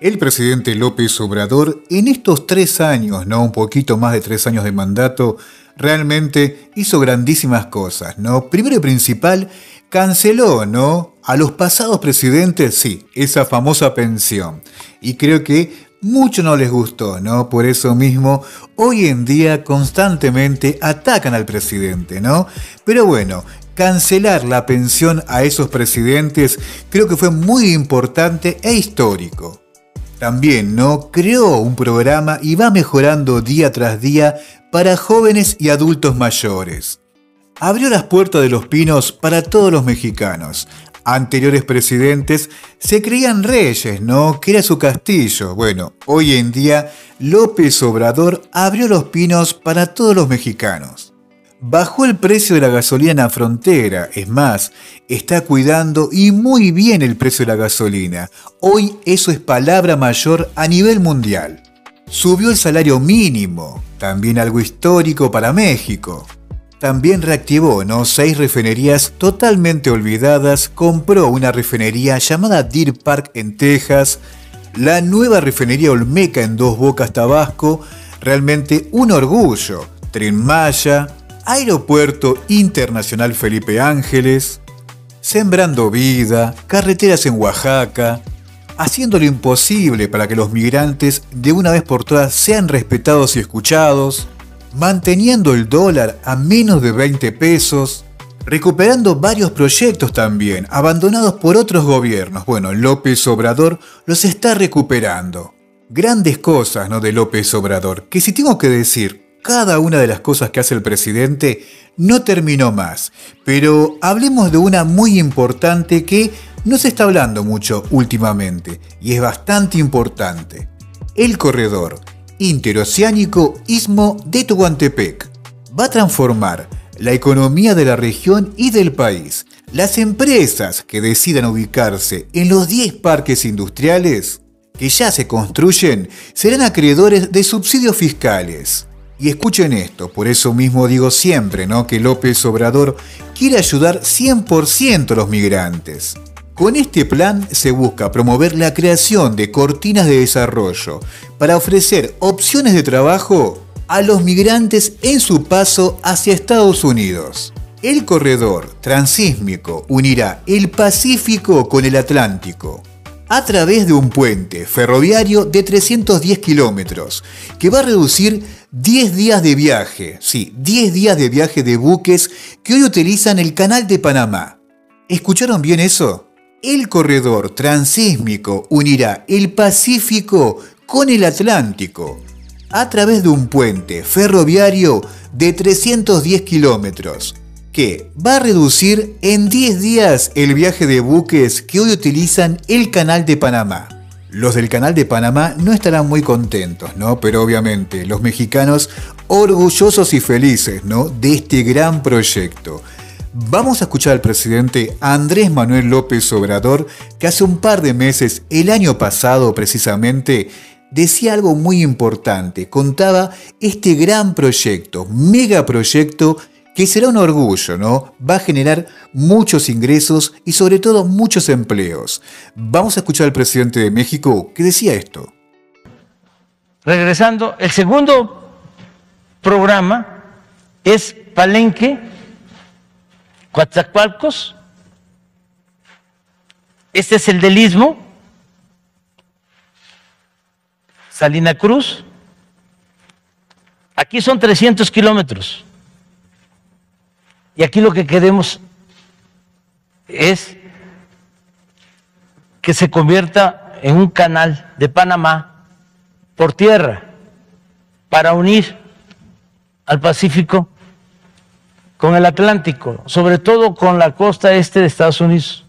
El presidente López Obrador, en estos tres años, no un poquito más de tres años de mandato, realmente hizo grandísimas cosas, ¿no? Primero y principal, canceló, ¿no? A los pasados presidentes, sí, esa famosa pensión. Y creo que mucho no les gustó, ¿no? Por eso mismo, hoy en día constantemente atacan al presidente, ¿no? Pero bueno, cancelar la pensión a esos presidentes creo que fue muy importante e histórico. También, ¿no? Creó un programa y va mejorando día tras día para jóvenes y adultos mayores. Abrió las puertas de los pinos para todos los mexicanos. Anteriores presidentes se creían reyes, ¿no? Que era su castillo. Bueno, hoy en día López Obrador abrió los pinos para todos los mexicanos. Bajó el precio de la gasolina en la frontera, es más, está cuidando y muy bien el precio de la gasolina. Hoy eso es palabra mayor a nivel mundial. Subió el salario mínimo, también algo histórico para México. También reactivó ¿no? seis refinerías totalmente olvidadas, compró una refinería llamada Deer Park en Texas, la nueva refinería Olmeca en Dos Bocas, Tabasco, realmente un orgullo. Tren Maya, Aeropuerto Internacional Felipe Ángeles, Sembrando Vida, carreteras en Oaxaca, haciendo lo imposible para que los migrantes de una vez por todas sean respetados y escuchados, manteniendo el dólar a menos de 20 pesos, recuperando varios proyectos también, abandonados por otros gobiernos. Bueno, López Obrador los está recuperando. Grandes cosas, ¿no? De López Obrador, que si tengo que decir cada una de las cosas que hace el presidente no terminó más, pero hablemos de una muy importante que no se está hablando mucho últimamente y es bastante importante. El corredor interoceánico Istmo de Tehuantepec va a transformar la economía de la región y del país. Las empresas que decidan ubicarse en los 10 parques industriales que ya se construyen serán acreedores de subsidios fiscales. Y escuchen esto, por eso mismo digo siempre, ¿no? Que López Obrador quiere ayudar 100% a los migrantes. Con este plan se busca promover la creación de cortinas de desarrollo para ofrecer opciones de trabajo a los migrantes en su paso hacia Estados Unidos. El corredor transísmico unirá el Pacífico con el Atlántico a través de un puente ferroviario de 310 kilómetros que va a reducir 10 días de viaje, sí, 10 días de viaje de buques que hoy utilizan el canal de Panamá. ¿Escucharon bien eso? El corredor transísmico unirá el Pacífico con el Atlántico a través de un puente ferroviario de 310 kilómetros que va a reducir en 10 días el viaje de buques que hoy utilizan el canal de Panamá. Los del canal de Panamá no estarán muy contentos, ¿no? Pero obviamente los mexicanos orgullosos y felices, ¿no? De este gran proyecto. Vamos a escuchar al presidente Andrés Manuel López Obrador, que hace un par de meses, el año pasado precisamente, decía algo muy importante. Contaba este gran proyecto, megaproyecto, que será un orgullo, ¿no? Va a generar muchos ingresos y sobre todo muchos empleos. Vamos a escuchar al presidente de México que decía esto. Regresando, el segundo programa es Palenque, Coatzacoalcos. Este es el del Istmo, Salina Cruz. Aquí son 300 kilómetros. Y aquí lo que queremos es que se convierta en un canal de Panamá por tierra para unir al Pacífico con el Atlántico, sobre todo con la costa este de Estados Unidos.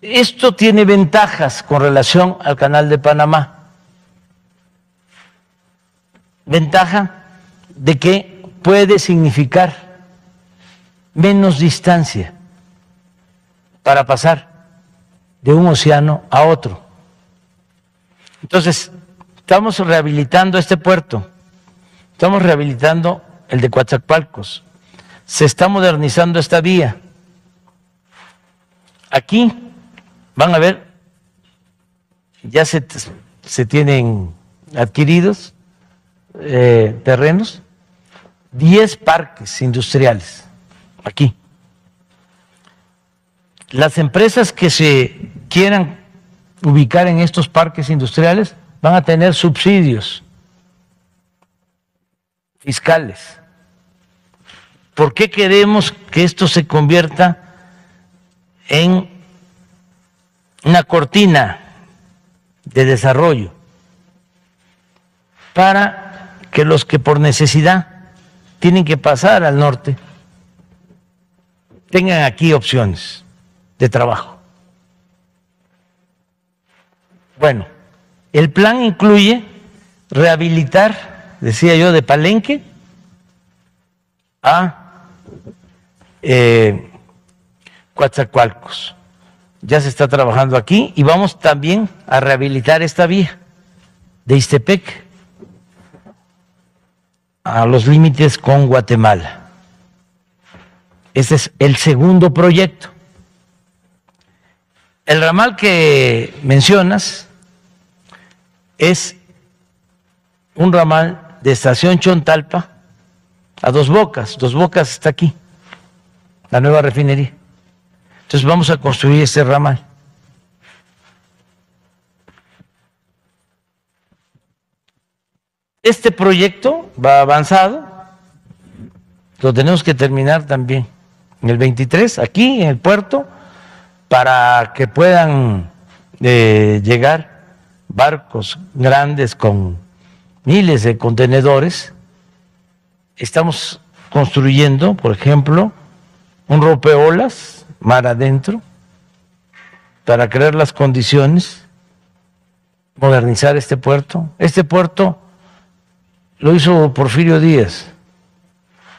Esto tiene ventajas con relación al canal de Panamá. Ventaja de que puede significar menos distancia para pasar de un océano a otro. Entonces, estamos rehabilitando este puerto, estamos rehabilitando el de Coatzacoalcos, se está modernizando esta vía. Aquí van a ver, ya se, se tienen adquiridos eh, terrenos, 10 parques industriales aquí. Las empresas que se quieran ubicar en estos parques industriales van a tener subsidios fiscales. ¿Por qué queremos que esto se convierta en una cortina de desarrollo para que los que por necesidad tienen que pasar al norte tengan aquí opciones de trabajo. Bueno, el plan incluye rehabilitar, decía yo, de Palenque a eh, Coatzacoalcos. Ya se está trabajando aquí y vamos también a rehabilitar esta vía de Istepec a los límites con Guatemala. Ese es el segundo proyecto. El ramal que mencionas es un ramal de estación Chontalpa a Dos Bocas. Dos Bocas está aquí, la nueva refinería. Entonces vamos a construir ese ramal. Este proyecto va avanzado, lo tenemos que terminar también en el 23, aquí en el puerto, para que puedan eh, llegar barcos grandes con miles de contenedores. Estamos construyendo, por ejemplo, un ropeolas mar adentro para crear las condiciones, modernizar este puerto. Este puerto lo hizo Porfirio Díaz,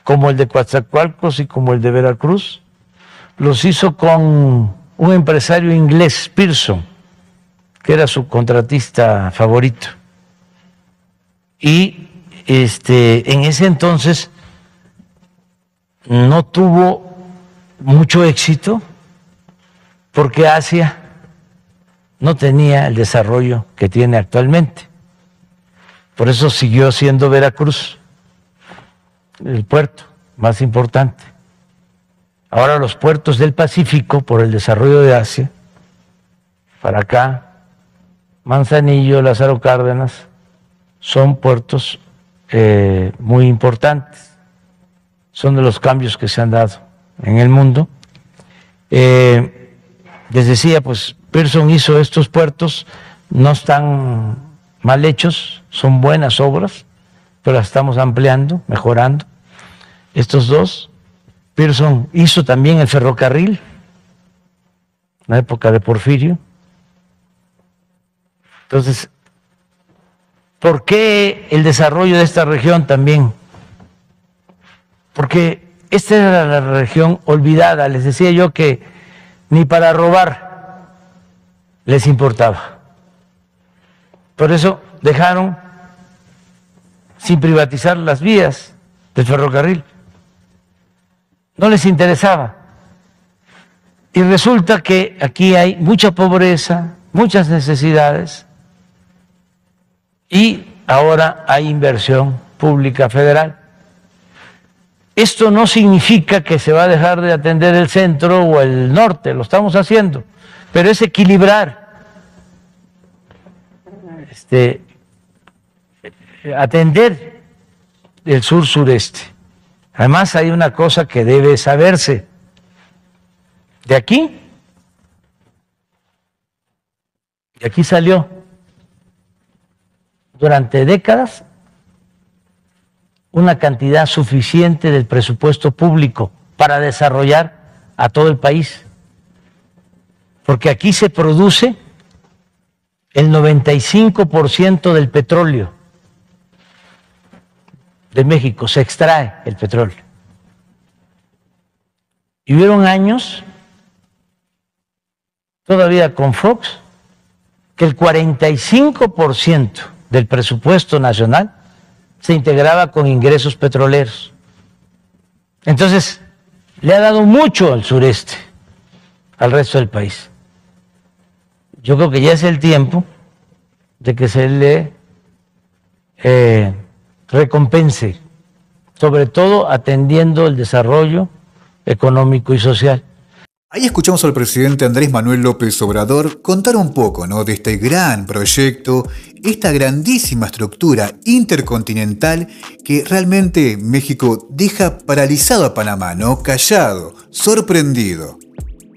como el de Coatzacoalcos y como el de Veracruz. Los hizo con un empresario inglés, Pearson, que era su contratista favorito. Y este, en ese entonces no tuvo mucho éxito porque Asia no tenía el desarrollo que tiene actualmente. Por eso siguió siendo Veracruz el puerto más importante. Ahora los puertos del Pacífico, por el desarrollo de Asia, para acá, Manzanillo, Lázaro Cárdenas, son puertos eh, muy importantes. Son de los cambios que se han dado en el mundo. Eh, les decía, pues Pearson hizo estos puertos, no están mal hechos, son buenas obras, pero las estamos ampliando, mejorando. Estos dos, Pearson hizo también el ferrocarril, en la época de Porfirio. Entonces, ¿por qué el desarrollo de esta región también? Porque esta era la región olvidada, les decía yo que ni para robar les importaba. Por eso dejaron sin privatizar las vías del ferrocarril. No les interesaba. Y resulta que aquí hay mucha pobreza, muchas necesidades y ahora hay inversión pública federal. Esto no significa que se va a dejar de atender el centro o el norte, lo estamos haciendo, pero es equilibrar este, atender el sur-sureste. Además hay una cosa que debe saberse. De aquí, de aquí salió durante décadas una cantidad suficiente del presupuesto público para desarrollar a todo el país. Porque aquí se produce el 95% del petróleo de México, se extrae el petróleo. Y hubieron años, todavía con Fox, que el 45% del presupuesto nacional se integraba con ingresos petroleros. Entonces, le ha dado mucho al sureste, al resto del país. yo creo que ya es el tiempo de que se le eh, recompense, sobre todo atendiendo el desarrollo económico y social. Ahí escuchamos al presidente Andrés Manuel López Obrador contar un poco de este gran proyecto, esta grandísima estructura intercontinental que realmente México deja paralizado a Panamá, ¿no? callado, sorprendido.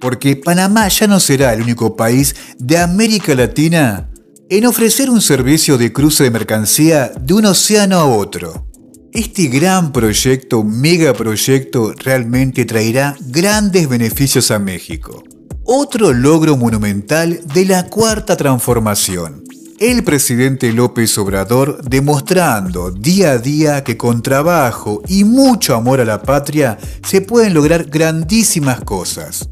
Porque Panamá ya no será el único país de América Latina en ofrecer un servicio de cruce de mercancía de un océano a otro. Este gran proyecto, megaproyecto, realmente traerá grandes beneficios a México. Otro logro monumental de la cuarta transformación. El presidente López Obrador demostrando día a día que con trabajo y mucho amor a la patria se pueden lograr grandísimas cosas.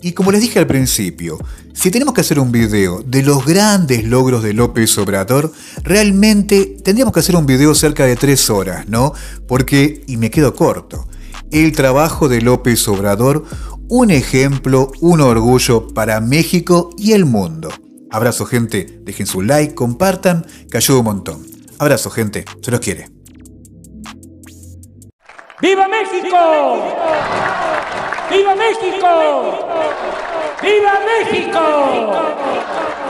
Y como les dije al principio, si tenemos que hacer un video de los grandes logros de López Obrador, realmente tendríamos que hacer un video cerca de tres horas, ¿no? Porque, y me quedo corto, el trabajo de López Obrador, un ejemplo, un orgullo para México y el mundo. Abrazo gente, dejen su like, compartan, que ayuda un montón. Abrazo gente, se los quiere. ¡Viva México! ¡Viva México! ¡Viva México!